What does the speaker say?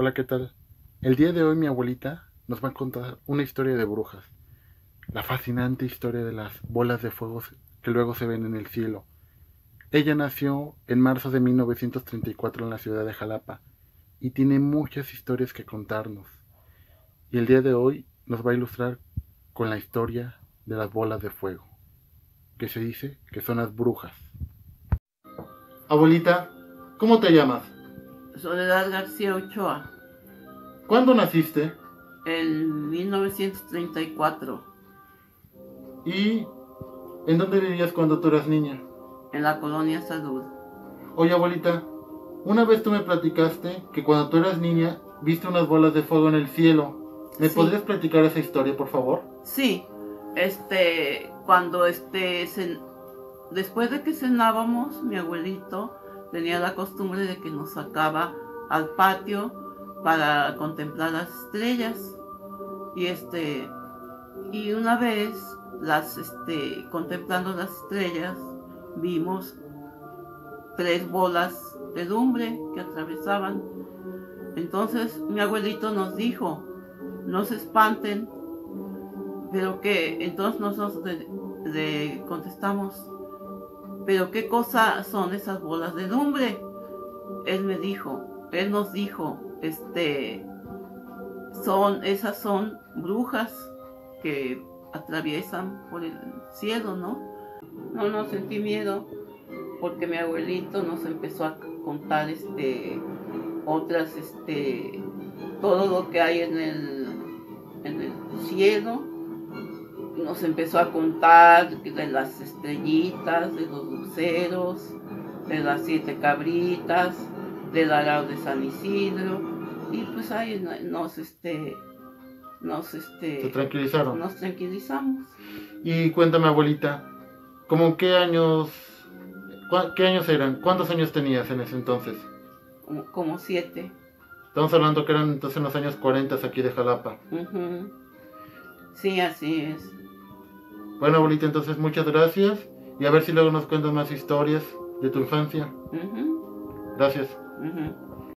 Hola, ¿qué tal? El día de hoy mi abuelita nos va a contar una historia de brujas. La fascinante historia de las bolas de fuego que luego se ven en el cielo. Ella nació en marzo de 1934 en la ciudad de Jalapa y tiene muchas historias que contarnos. Y el día de hoy nos va a ilustrar con la historia de las bolas de fuego, que se dice que son las brujas. Abuelita, ¿cómo te llamas? Soledad García Ochoa, ¿Cuándo naciste? en 1934, ¿Y en dónde vivías cuando tú eras niña? en la colonia Salud. Oye, abuelita, una vez tú me platicaste que cuando tú eras niña viste unas bolas de fuego en el cielo. ¿Me Sí. podrías platicar esa historia, por favor? Sí, este, cuando este, después de que cenábamos, mi abuelito tenía la costumbre de que nos sacaba al patio para contemplar las estrellas. Y este, y una vez, las, este, contemplando las estrellas, vimos tres bolas de lumbre que atravesaban. Entonces mi abuelito nos dijo, no se espanten, pero que entonces nosotros le, le contestamos, pero qué cosa son esas bolas de lumbre. Él me dijo, él nos dijo, este, son, esas son brujas que atraviesan por el cielo, ¿no? No, no sentí miedo porque mi abuelito nos empezó a contar, este, otras, este, todo lo que hay en el, en el cielo. Nos empezó a contar de las estrellitas, de los luceros, de las siete cabritas, del arao de San Isidro. Y pues ahí no- nos, este, nos, ¿Te este, tranquilizaron? nos tranquilizamos. Y cuéntame, abuelita, ¿cómo qué años, qué años eran? ¿Cuántos años tenías en ese entonces? Como, como siete. Estamos hablando que eran entonces en los años 40 aquí de Jalapa. Sí, así es. Bueno, abuelita, entonces muchas gracias y a ver si luego nos cuentas más historias de tu infancia. Gracias.